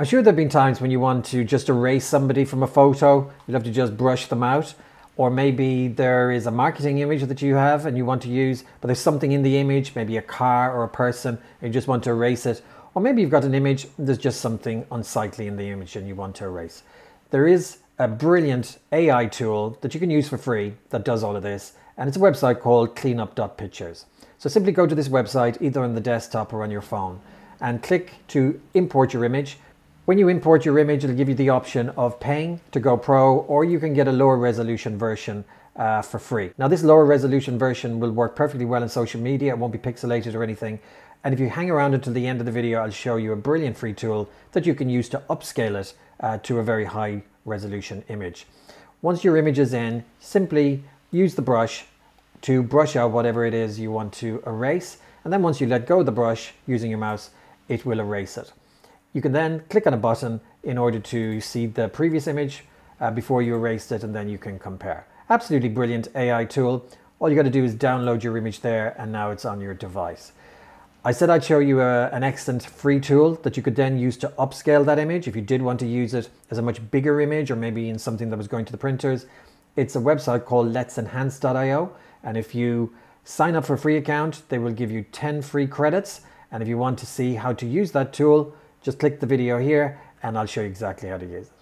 I'm sure there have been times when you want to just erase somebody from a photo, you'd have to just brush them out. Or maybe there is a marketing image that you have and you want to use, but there's something in the image, maybe a car or a person, and you just want to erase it. Or maybe you've got an image, there's just something unsightly in the image and you want to erase. There is a brilliant AI tool that you can use for free that does all of this, and it's a website called cleanup.pictures. So simply go to this website either on the desktop or on your phone and click to import your image. When you import your image, it'll give you the option of paying to go pro, or you can get a lower resolution version uh, for free. Now, this lower resolution version will work perfectly well in social media. It won't be pixelated or anything. And if you hang around until the end of the video, I'll show you a brilliant free tool that you can use to upscale it uh, to a very high resolution image. Once your image is in, simply use the brush to brush out whatever it is you want to erase. And then once you let go of the brush using your mouse, it will erase it. You can then click on a button in order to see the previous image uh, before you erased it and then you can compare. Absolutely brilliant AI tool. All you got to do is download your image there and now it's on your device. I said I'd show you a, an excellent free tool that you could then use to upscale that image if you did want to use it as a much bigger image or maybe in something that was going to the printers. It's a website called letsenhance.io and if you sign up for a free account, they will give you 10 free credits. And if you want to see how to use that tool, just click the video here and I'll show you exactly how to use it.